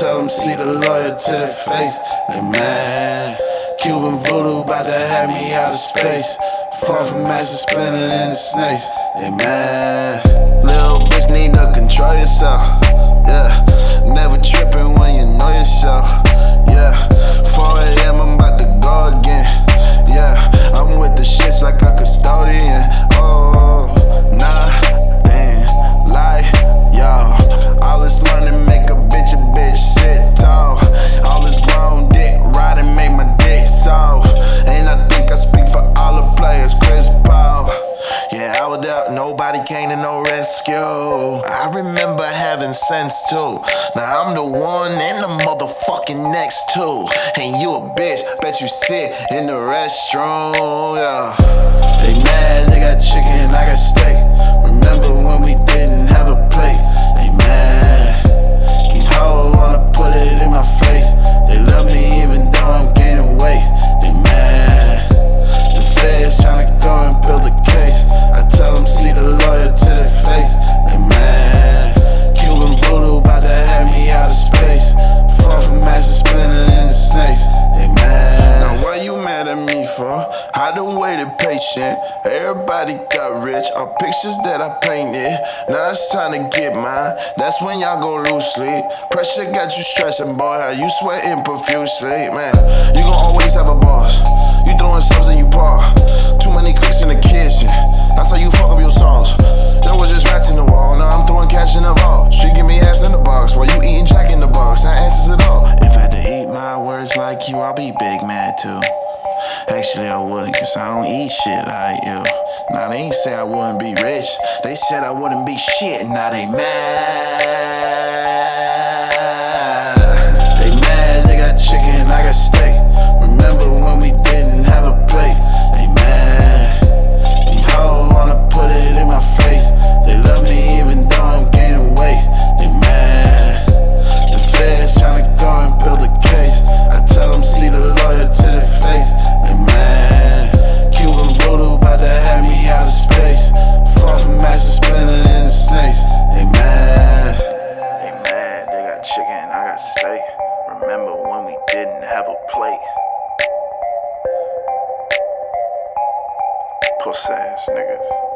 tell them, see the lawyer to the face. They mad. Cuban voodoo about to have me out of space. Far from master splinter and the snakes. They mad. Little bitch need to control yourself. Yeah. Never tripping I remember having sense too. Now I'm the one and the motherfucking next two. And you a bitch, bet you sit in the restroom. Yeah. They mad, they got chicken, I got steak. I done waited patient. Everybody got rich. All pictures that I painted. Now it's time to get mine. That's when y'all go sleep. Pressure got you stressing, boy. How you sweating profusely, man. You gon' always have a boss. You throwing subs and you paw. Too many cooks in the kitchen. That's how you fuck up your sauce. There was just rats in the wall. Now I'm throwing cash in the vault. She give me ass in the box while you eating jack in the box. That answers it all. If I had to eat my words like you, I'll be big mad too. Actually, I wouldn't, cause I don't eat shit like you. Now, they ain't say I wouldn't be rich. They said I wouldn't be shit. Now they mad. Have? Puss ass niggas.